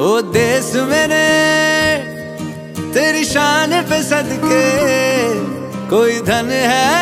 ओ देश मेरे तेरी शान पे सदके कोई धन है